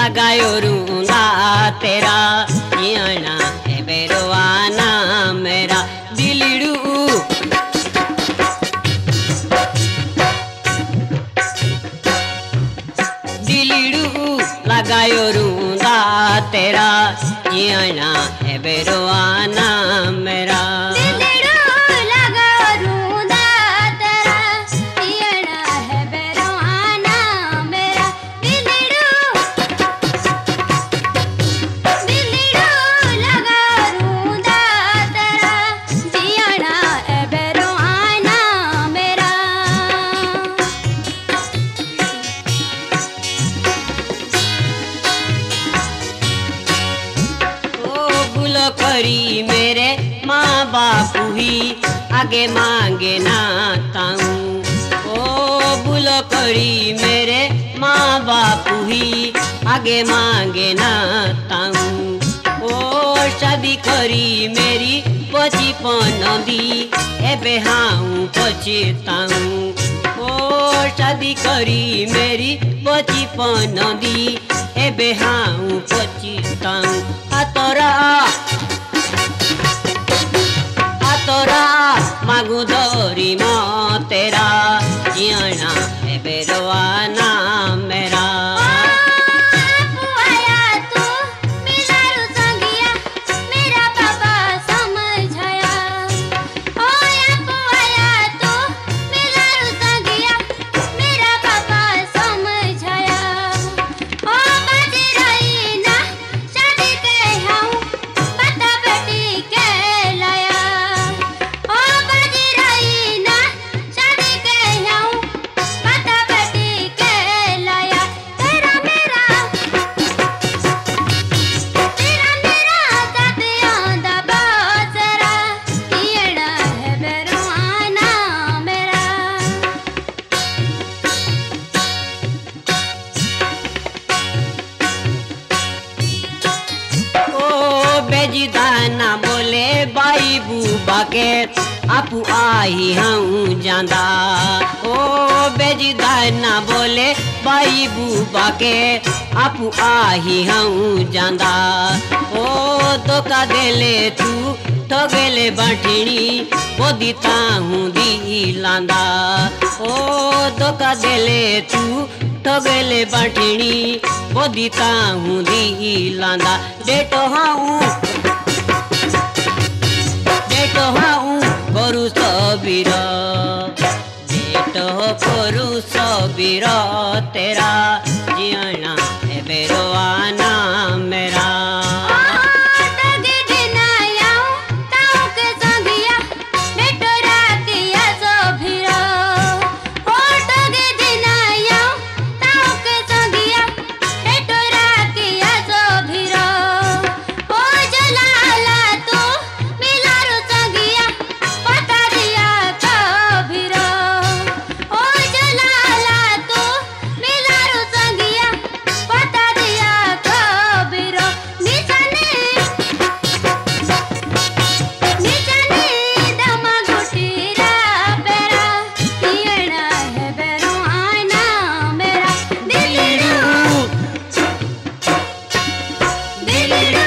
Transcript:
लगायो रुंदा तेरा जियना है बेरवाना मेरा, दिलड़ू। दिलड़ू लगायो रुंदा तेरा जियना है बेरवाना मेरा। करी मेरे माँ बापू ही आगे मांगे ना ओ बुलो करी मेरे माँ बापू ही आगे मांगे ना ओ शादी करी मेरी बचपन दी एबे हाऊं पछताऊं। ओ शादी करी मेरी बचपन दी एबे हाऊं तेरा जियना है रवाना बेजिदाना बोले, बाई बूबा के, आपू आई हूँ जांदा। ओ बेजिदाना बोले, बाई बूबा के, आपू आई हूँ जांदा। ओ धोखा देले तू, ठगेले बाठिणी बोदिता हूँ दी लांदा। ओ धोखा देले तू, ठगेले बाठिणी बोदिता हूँ दी लांदा। डेटो हाऊं भरोसो बीरो तेरा जीअणा है बेरो Baby,